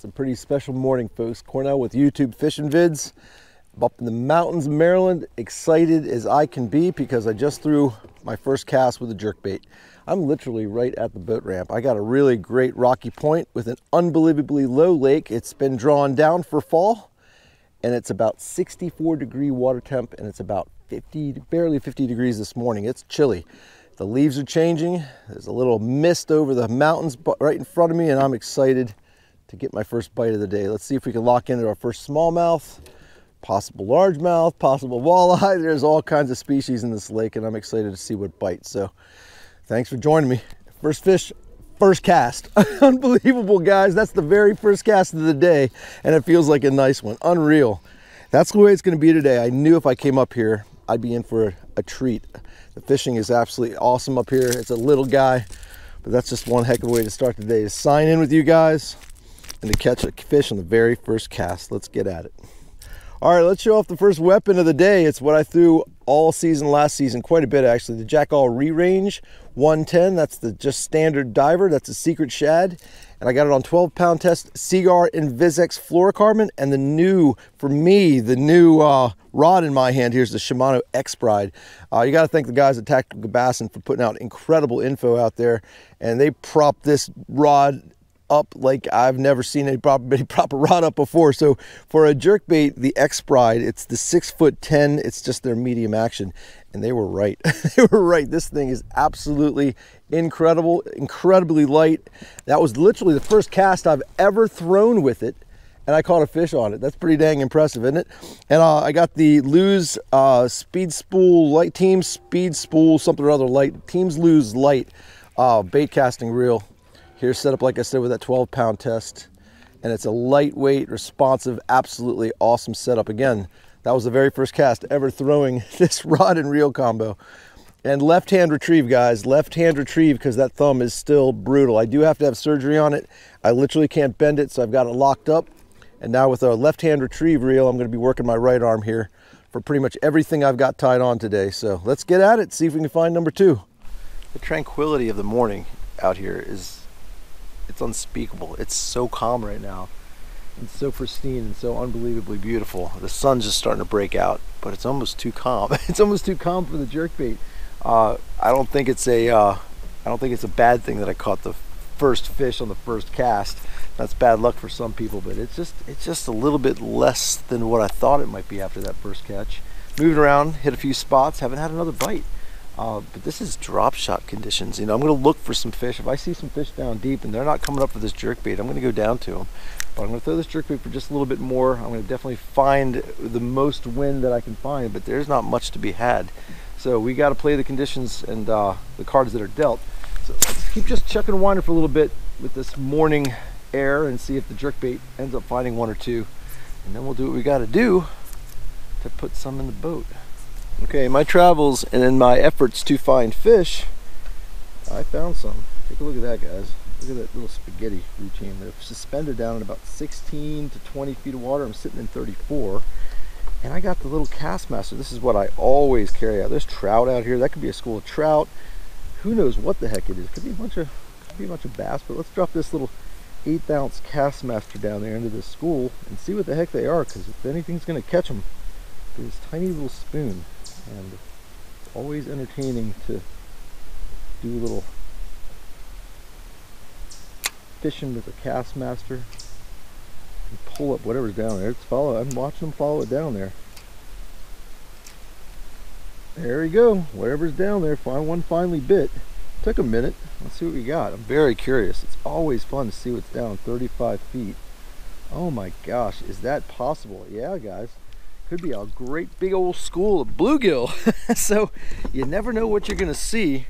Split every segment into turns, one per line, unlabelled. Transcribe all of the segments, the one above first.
It's a pretty special morning, folks. Cornell with YouTube Fishing Vids. I'm up in the mountains of Maryland, excited as I can be because I just threw my first cast with a jerkbait. I'm literally right at the boat ramp. I got a really great rocky point with an unbelievably low lake. It's been drawn down for fall and it's about 64 degree water temp and it's about 50, barely 50 degrees this morning. It's chilly. The leaves are changing. There's a little mist over the mountains right in front of me and I'm excited to get my first bite of the day. Let's see if we can lock into our first smallmouth, possible largemouth, possible walleye. There's all kinds of species in this lake and I'm excited to see what bites. So thanks for joining me. First fish, first cast. Unbelievable guys. That's the very first cast of the day and it feels like a nice one. Unreal. That's the way it's gonna be today. I knew if I came up here, I'd be in for a, a treat. The fishing is absolutely awesome up here. It's a little guy, but that's just one heck of a way to start the day. Sign in with you guys and to catch a fish on the very first cast. Let's get at it. All right, let's show off the first weapon of the day. It's what I threw all season last season, quite a bit actually. The Jackall Re-Range 110, that's the just standard diver. That's a secret shad. And I got it on 12 pound test, Seaguar Invizx fluorocarbon. And the new, for me, the new uh, rod in my hand here is the Shimano Expride. Uh, you got to thank the guys at Tactical Bassin for putting out incredible info out there. And they prop this rod up like I've never seen any proper, proper rod up before. So for a jerkbait, the Expride, it's the six foot 10, it's just their medium action. And they were right. they were right. This thing is absolutely incredible, incredibly light. That was literally the first cast I've ever thrown with it. And I caught a fish on it. That's pretty dang impressive, isn't it? And uh, I got the Lew's uh, Speed Spool Light Team Speed Spool something or other light. Teams Lew's Light uh, bait casting reel Here's set up, like I said, with that 12 pound test. And it's a lightweight, responsive, absolutely awesome setup. Again, that was the very first cast ever throwing this rod and reel combo. And left hand retrieve, guys, left hand retrieve because that thumb is still brutal. I do have to have surgery on it. I literally can't bend it, so I've got it locked up. And now with a left hand retrieve reel, I'm gonna be working my right arm here for pretty much everything I've got tied on today. So let's get at it, see if we can find number two. The tranquility of the morning out here is it's unspeakable. It's so calm right now. and so pristine and so unbelievably beautiful. The sun's just starting to break out, but it's almost too calm. it's almost too calm for the jerkbait. Uh, I don't think it's a uh, I don't think it's a bad thing that I caught the first fish on the first cast. That's bad luck for some people, but it's just it's just a little bit less than what I thought it might be after that first catch. Moving around, hit a few spots, haven't had another bite. Uh, but this is drop shot conditions. You know, I'm going to look for some fish. If I see some fish down deep and they're not coming up for this jerk bait, I'm going to go down to them. But I'm going to throw this jerk bait for just a little bit more. I'm going to definitely find the most wind that I can find, but there's not much to be had. So we got to play the conditions and uh, the cards that are dealt. So let's keep just chucking and winding for a little bit with this morning air and see if the jerk bait ends up finding one or two. And then we'll do what we got to do to put some in the boat. Okay, my travels and in my efforts to find fish, I found some. Take a look at that, guys. Look at that little spaghetti routine. They're suspended down in about 16 to 20 feet of water. I'm sitting in 34. And I got the little Kastmaster. This is what I always carry out. There's trout out here. That could be a school of trout. Who knows what the heck it is. Could be a bunch of could be a bunch of bass, but let's drop this little eighth ounce Kastmaster down there into this school and see what the heck they are, because if anything's gonna catch them, this tiny little spoon and it's always entertaining to do a little fishing with a Kastmaster and pull up whatever's down there. It's follow. I'm watching them follow it down there. There we go. Whatever's down there, find one finally bit. Took a minute. Let's see what we got. I'm very curious. It's always fun to see what's down 35 feet. Oh my gosh, is that possible? Yeah, guys could be a great big old school of bluegill. so you never know what you're gonna see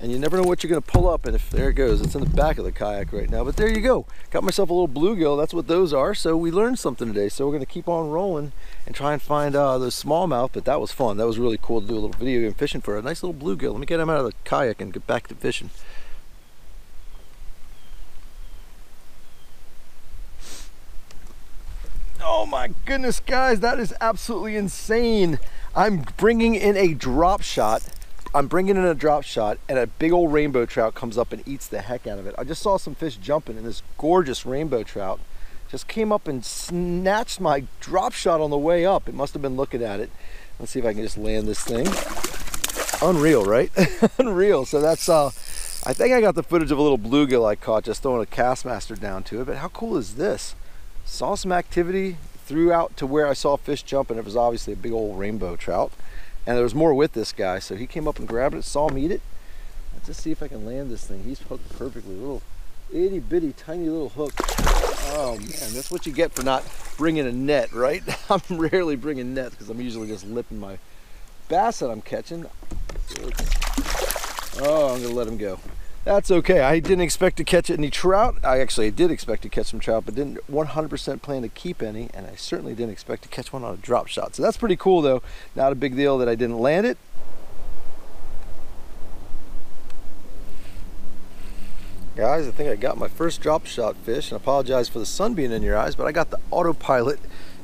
and you never know what you're gonna pull up and if there it goes. It's in the back of the kayak right now but there you go. Got myself a little bluegill. That's what those are so we learned something today. So we're gonna keep on rolling and try and find uh, those smallmouth but that was fun. That was really cool to do a little video game fishing for a nice little bluegill. Let me get him out of the kayak and get back to fishing Oh my goodness, guys, that is absolutely insane. I'm bringing in a drop shot. I'm bringing in a drop shot and a big old rainbow trout comes up and eats the heck out of it. I just saw some fish jumping and this gorgeous rainbow trout just came up and snatched my drop shot on the way up. It must have been looking at it. Let's see if I can just land this thing. Unreal, right? Unreal. So that's, uh, I think I got the footage of a little bluegill I caught just throwing a Kastmaster down to it. But how cool is this? Saw some activity, threw out to where I saw fish jump and it was obviously a big old rainbow trout. And there was more with this guy, so he came up and grabbed it, saw me eat it. Let's just see if I can land this thing. He's hooked perfectly. Little itty bitty tiny little hook. Oh man, that's what you get for not bringing a net, right? I'm rarely bringing nets because I'm usually just lipping my bass that I'm catching. Oh, I'm gonna let him go. That's okay. I didn't expect to catch any trout. I actually did expect to catch some trout, but didn't 100% plan to keep any, and I certainly didn't expect to catch one on a drop shot. So that's pretty cool though. Not a big deal that I didn't land it. Guys, I think I got my first drop shot fish, and I apologize for the sun being in your eyes, but I got the autopilot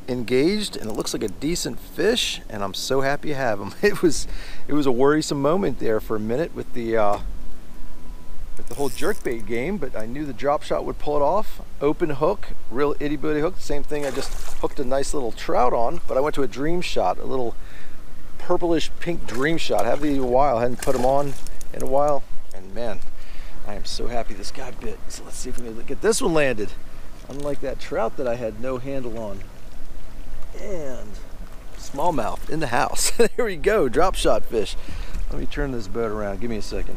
engaged and it looks like a decent fish and I'm so happy to have him. It was it was a worrisome moment there for a minute with the uh, the whole jerkbait game, but I knew the drop shot would pull it off. Open hook, real itty bitty hook. Same thing I just hooked a nice little trout on, but I went to a dream shot, a little purplish pink dream shot. Haven't in a while, hadn't put them on in a while. And man, I am so happy this guy bit. So let's see if we can get this one landed. Unlike that trout that I had no handle on. And smallmouth in the house. there we go, drop shot fish. Let me turn this boat around, give me a second.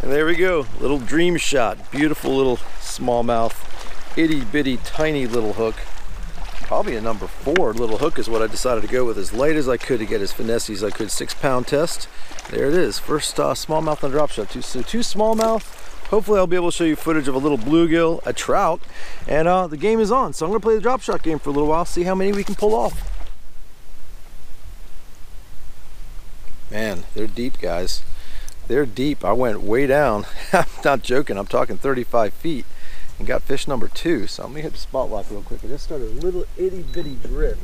And there we go, little dream shot. Beautiful little smallmouth, itty bitty tiny little hook. Probably a number four little hook is what I decided to go with as light as I could to get as finesse as I could. Six pound test. There it is, first uh, smallmouth on drop shot. Two, so two smallmouth. Hopefully I'll be able to show you footage of a little bluegill, a trout, and uh, the game is on. So I'm gonna play the drop shot game for a little while, see how many we can pull off. Man, they're deep guys. They're deep. I went way down. I'm not joking. I'm talking 35 feet and got fish number two. So let me hit the spot lock real quick. I just started a little itty bitty drift.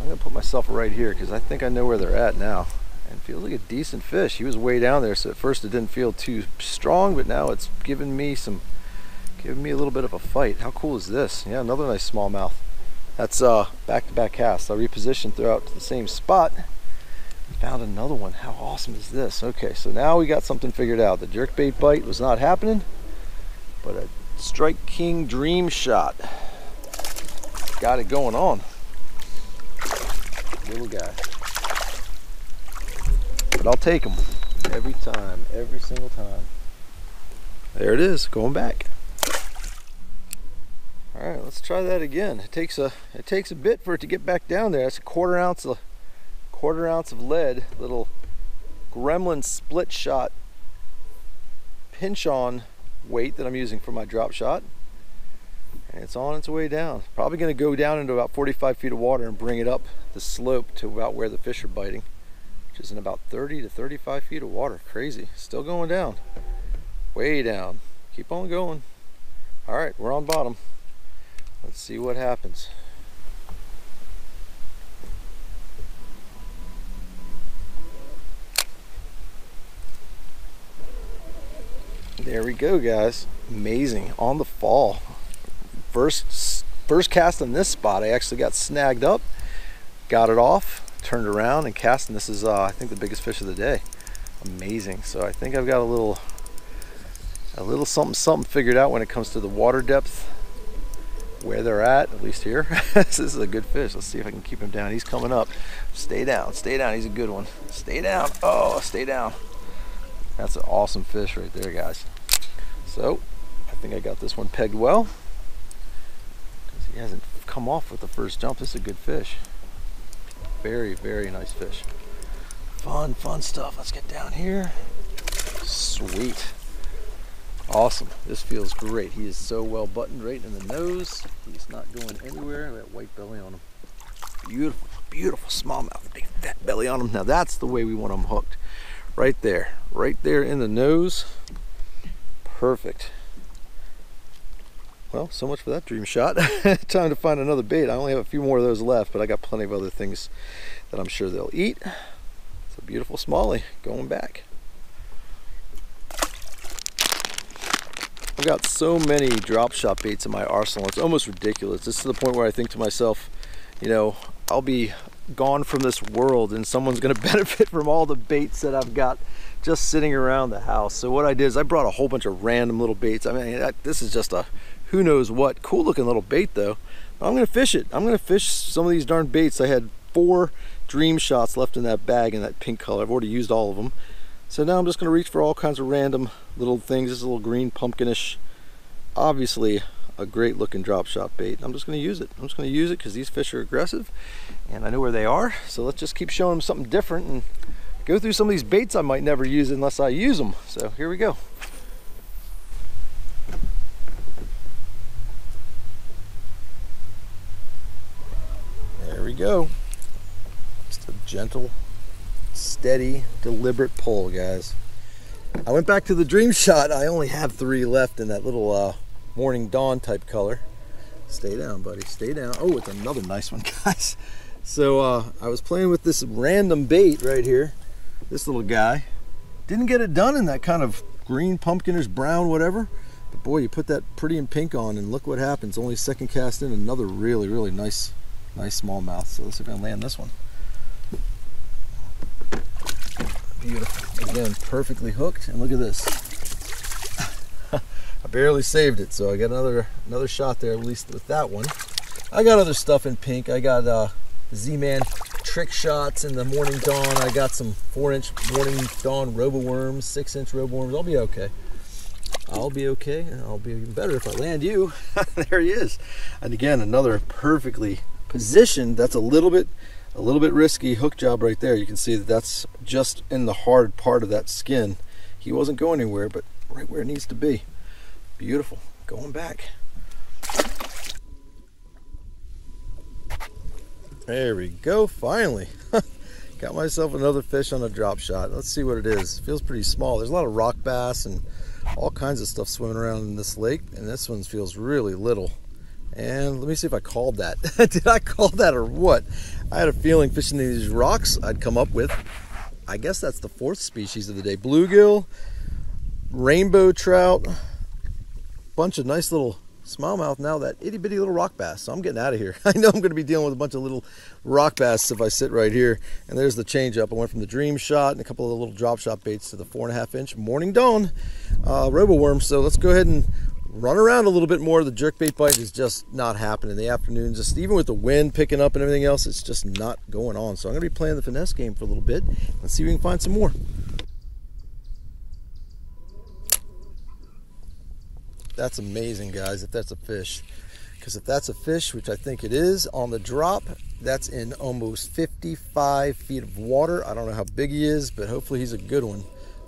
I'm gonna put myself right here because I think I know where they're at now. And feels like a decent fish. He was way down there, so at first it didn't feel too strong, but now it's giving me some, giving me a little bit of a fight. How cool is this? Yeah, another nice smallmouth. That's uh, back-to-back -back cast. I repositioned throughout to the same spot. Found another one. How awesome is this? Okay, so now we got something figured out. The jerkbait bite was not happening, but a Strike King Dream Shot got it going on. Little guy. But I'll take them every time, every single time. There it is, going back. All right, let's try that again. It takes a it takes a bit for it to get back down there. That's a quarter ounce of quarter ounce of lead, little Gremlin split shot pinch on weight that I'm using for my drop shot. And it's on its way down. Probably gonna go down into about 45 feet of water and bring it up the slope to about where the fish are biting, which is in about 30 to 35 feet of water. Crazy, still going down, way down. Keep on going. All right, we're on bottom. Let's see what happens. There we go, guys. Amazing. On the fall. First, first cast on this spot, I actually got snagged up, got it off, turned around and cast, and this is, uh, I think, the biggest fish of the day. Amazing. So I think I've got a little, a little something, something figured out when it comes to the water depth, where they're at, at least here. this is a good fish. Let's see if I can keep him down. He's coming up. Stay down, stay down. He's a good one. Stay down. Oh, stay down. That's an awesome fish right there, guys. So I think I got this one pegged well he hasn't come off with the first jump. This is a good fish. Very, very nice fish. Fun, fun stuff. Let's get down here. Sweet. Awesome. This feels great. He is so well buttoned right in the nose. He's not going anywhere. That white belly on him. Beautiful, beautiful smallmouth. Big fat belly on him. Now that's the way we want him hooked. Right there. Right there in the nose. Perfect. Well, so much for that dream shot. Time to find another bait. I only have a few more of those left, but I got plenty of other things that I'm sure they'll eat. It's a beautiful smallie going back. I've got so many drop shot baits in my arsenal. It's almost ridiculous. It's to the point where I think to myself, you know, I'll be gone from this world and someone's going to benefit from all the baits that I've got just sitting around the house. So what I did is I brought a whole bunch of random little baits. I mean, that, this is just a who knows what. Cool looking little bait though. I'm going to fish it. I'm going to fish some of these darn baits. I had four dream shots left in that bag in that pink color. I've already used all of them. So now I'm just going to reach for all kinds of random little things. This is a little green pumpkinish, obviously a great looking drop shot bait. I'm just going to use it. I'm just going to use it because these fish are aggressive and I know where they are. So let's just keep showing them something different and go through some of these baits I might never use unless I use them. So here we go. There we go. Just a gentle steady, deliberate pull, guys. I went back to the dream shot. I only have three left in that little uh, morning dawn type color. Stay down, buddy. Stay down. Oh, it's another nice one, guys. So uh, I was playing with this random bait right here. This little guy. Didn't get it done in that kind of green, pumpkinish, brown, whatever. But boy, you put that pretty and pink on and look what happens. Only second cast in, another really, really nice, nice smallmouth. So let's see if I can land this one. Beautiful. Again, perfectly hooked. And look at this. I barely saved it, so I got another another shot there, at least with that one. I got other stuff in pink. I got uh, Z-Man trick shots in the Morning Dawn. I got some four-inch Morning Dawn Roboworms, six-inch Roboworms. I'll be okay. I'll be okay. I'll be even better if I land you. there he is. And again, another perfectly positioned. That's a little bit a little bit risky hook job right there. You can see that that's just in the hard part of that skin. He wasn't going anywhere, but right where it needs to be. Beautiful. Going back. There we go, finally. Got myself another fish on a drop shot. Let's see what it is. It feels pretty small. There's a lot of rock bass and all kinds of stuff swimming around in this lake, and this one feels really little. And let me see if I called that. Did I call that or what? I had a feeling fishing these rocks I'd come up with. I guess that's the fourth species of the day. Bluegill, rainbow trout, bunch of nice little smallmouth. Now that itty bitty little rock bass. So I'm getting out of here. I know I'm going to be dealing with a bunch of little rock bass if I sit right here. And there's the change up. I went from the dream shot and a couple of the little drop shot baits to the four and a half inch morning dawn uh, robo worm. So let's go ahead and run around a little bit more. The jerkbait bite is just not happening in the afternoon. Just even with the wind picking up and everything else, it's just not going on. So I'm going to be playing the finesse game for a little bit. Let's see if we can find some more. That's amazing, guys, if that's a fish. Because if that's a fish, which I think it is, on the drop, that's in almost 55 feet of water. I don't know how big he is, but hopefully he's a good one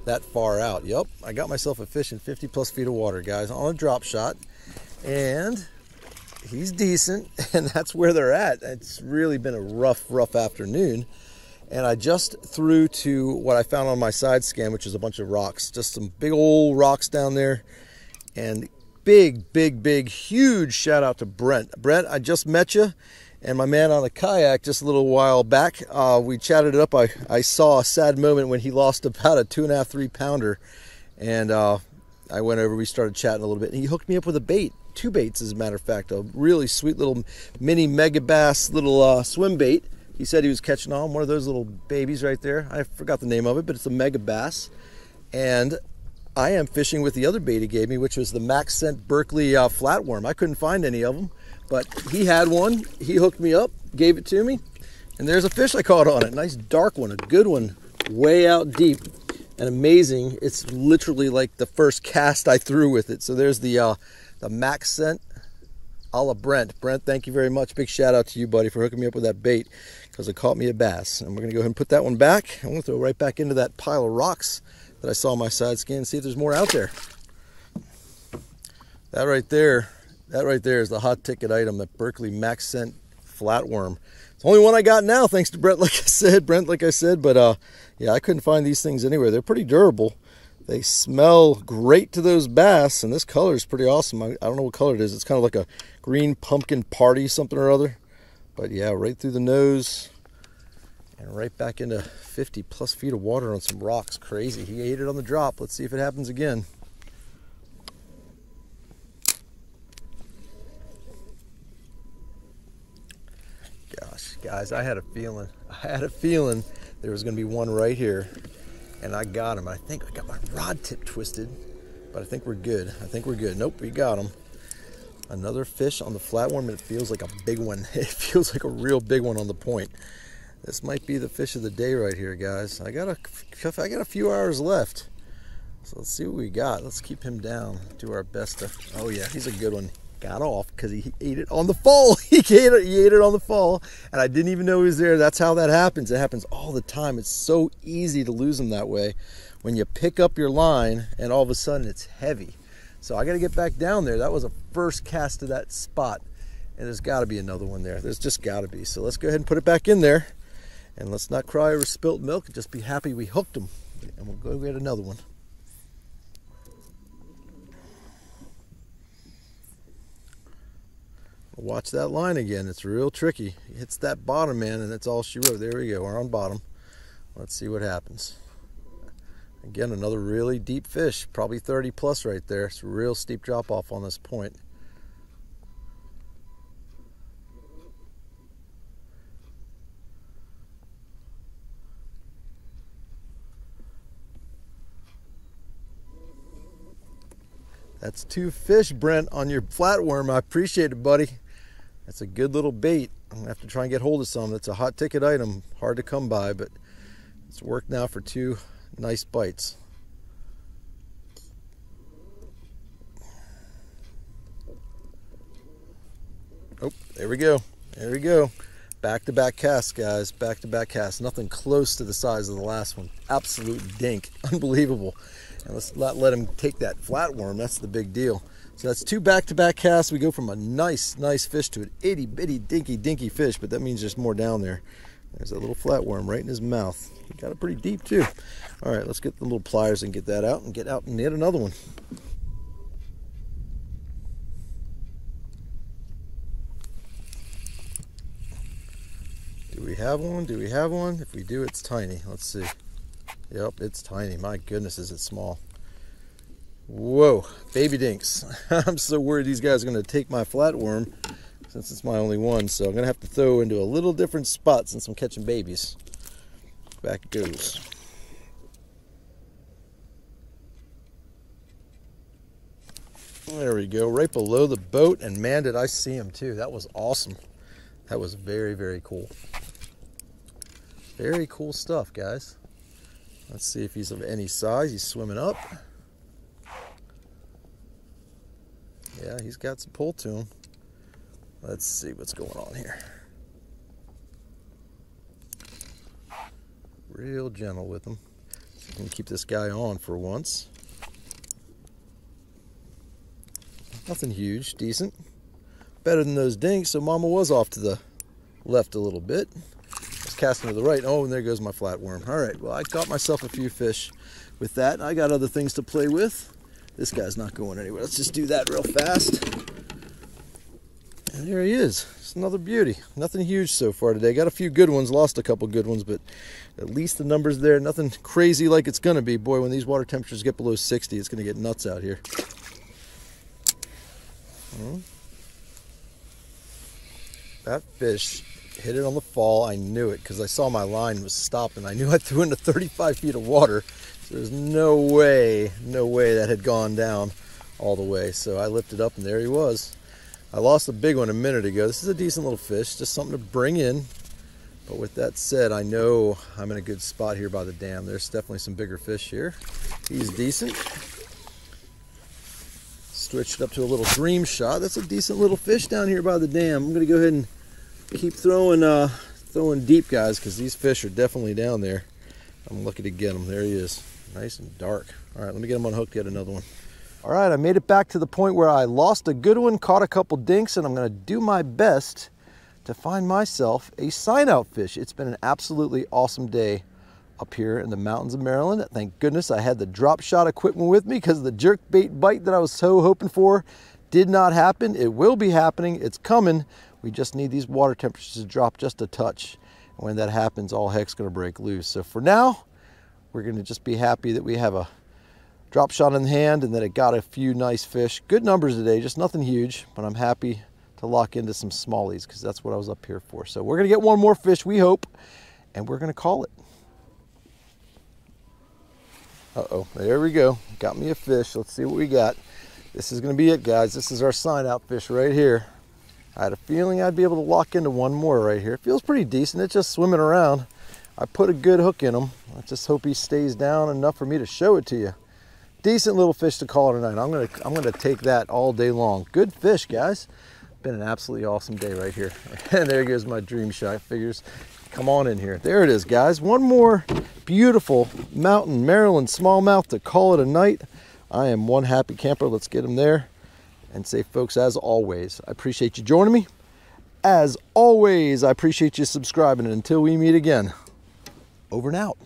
that far out. Yep, I got myself a fish in 50 plus feet of water, guys, on a drop shot. And he's decent, and that's where they're at. It's really been a rough, rough afternoon. And I just threw to what I found on my side scan, which is a bunch of rocks. Just some big old rocks down there. And big, big, big, huge shout out to Brent. Brent, I just met you and my man on the kayak just a little while back. Uh, we chatted it up. I, I saw a sad moment when he lost about a two and a half, three pounder. And uh, I went over, we started chatting a little bit, and he hooked me up with a bait, two baits as a matter of fact, a really sweet little mini Megabass little uh, swim bait. He said he was catching on one of those little babies right there. I forgot the name of it, but it's a Megabass. And I am fishing with the other bait he gave me, which was the Max Scent Berkley uh, flatworm. I couldn't find any of them. But he had one. He hooked me up, gave it to me, and there's a fish I caught on it. Nice dark one, a good one, way out deep and amazing. It's literally like the first cast I threw with it. So there's the uh, the max scent a la Brent. Brent, thank you very much. Big shout out to you, buddy, for hooking me up with that bait because it caught me a bass. And we're gonna go ahead and put that one back. I'm gonna throw right back into that pile of rocks that I saw my side scan see if there's more out there. That right there that right there is the hot ticket item, that Berkley Max Scent Flatworm. It's the only one I got now, thanks to Brent, like I said, Brent, like I said, but uh, yeah, I couldn't find these things anywhere. They're pretty durable. They smell great to those bass, and this color is pretty awesome. I, I don't know what color it is. It's kind of like a green pumpkin party something or other. But yeah, right through the nose. And right back into 50 plus feet of water on some rocks. Crazy. He ate it on the drop. Let's see if it happens again. Gosh, guys, I had a feeling. I had a feeling there was going to be one right here, and I got him. I think I got my rod tip twisted, but I think we're good. I think we're good. Nope, we got him. Another fish on the flatworm, it feels like a big one. It feels like a real big one on the point. This might be the fish of the day right here, guys. I got a, I got a few hours left. So let's see what we got. Let's keep him down. Do our best to, oh yeah, he's a good one. Got off because he ate it on the fall. he, ate it, he ate it on the fall and I didn't even know he was there. That's how that happens. It happens all the time. It's so easy to lose them that way. When you pick up your line and all of a sudden it's heavy. So I got to get back down there. That was a first cast to that spot. And there's got to be another one there. There's just got to be. So let's go ahead and put it back in there. And let's not cry over spilt milk. Just be happy we hooked them. And we'll go get another one. Watch that line again. It's real tricky. He hits that bottom man, and that's all she wrote. There we go. We're on bottom. Let's see what happens. Again, another really deep fish, probably 30 plus right there. It's a real steep drop off on this point. That's two fish, Brent, on your flatworm. I appreciate it, buddy. That's a good little bait. I'm gonna have to try and get hold of some. That's a hot ticket item, hard to come by, but it's worked now for two nice bites. Oh, there we go. There we go. Back to back casts, guys. Back to back casts. Nothing close to the size of the last one. Absolute dink. Unbelievable. And let's not let him take that flatworm. That's the big deal. So that's two back-to-back casts. We go from a nice, nice fish to an itty bitty dinky dinky fish, but that means there's more down there. There's that little flatworm right in his mouth. He got it pretty deep too. All right, let's get the little pliers and get that out and get out and get another one. Do we have one? Do we have one? If we do, it's tiny. Let's see. Yep, it's tiny. My goodness, is it small. Whoa, baby dinks. I'm so worried these guys are going to take my flatworm since it's my only one. So I'm going to have to throw into a little different spot since I'm catching babies. Back it goes. There we go, right below the boat. And man, did I see him too. That was awesome. That was very, very cool. Very cool stuff, guys. Let's see if he's of any size. He's swimming up. Yeah, he's got some pull to him. Let's see what's going on here. Real gentle with him. So can keep this guy on for once. Nothing huge, decent. Better than those dinks, so Mama was off to the left a little bit casting to the right. Oh, and there goes my flatworm. All right, well, I caught myself a few fish with that. I got other things to play with. This guy's not going anywhere. Let's just do that real fast. And there he is. It's another beauty. Nothing huge so far today. Got a few good ones, lost a couple good ones, but at least the numbers there. Nothing crazy like it's going to be. Boy, when these water temperatures get below 60, it's going to get nuts out here. Hmm. That fish hit it on the fall. I knew it because I saw my line was stopping. I knew I threw into 35 feet of water. So there's no way, no way that had gone down all the way. So I lifted up and there he was. I lost a big one a minute ago. This is a decent little fish, just something to bring in. But with that said, I know I'm in a good spot here by the dam. There's definitely some bigger fish here. He's decent. Switched up to a little dream shot. That's a decent little fish down here by the dam. I'm gonna go ahead and keep throwing uh, throwing deep, guys, because these fish are definitely down there. I'm lucky to get him. There he is, nice and dark. All right, let me get him unhooked, get another one. All right, I made it back to the point where I lost a good one, caught a couple dinks, and I'm gonna do my best to find myself a sign out fish. It's been an absolutely awesome day up here in the mountains of Maryland. Thank goodness I had the drop shot equipment with me because the jerk bait bite that I was so hoping for did not happen. It will be happening, it's coming. We just need these water temperatures to drop just a touch. when that happens, all heck's gonna break loose. So for now, we're gonna just be happy that we have a drop shot in hand and that it got a few nice fish. Good numbers today, just nothing huge, but I'm happy to lock into some smallies because that's what I was up here for. So we're gonna get one more fish, we hope, and we're gonna call it. Uh-oh, there we go. Got me a fish. Let's see what we got. This is gonna be it, guys. This is our sign out fish right here. I had a feeling I'd be able to lock into one more right here. It feels pretty decent. It's just swimming around. I put a good hook in him. I just hope he stays down enough for me to show it to you. Decent little fish to call tonight. I'm gonna I'm gonna take that all day long. Good fish, guys. Been an absolutely awesome day right here. And there goes my dream shot. Figures, come on in here. There it is, guys. One more beautiful mountain Maryland smallmouth to call it a night. I am one happy camper. Let's get him there and say, folks, as always, I appreciate you joining me. As always, I appreciate you subscribing. And until we meet again, over and out.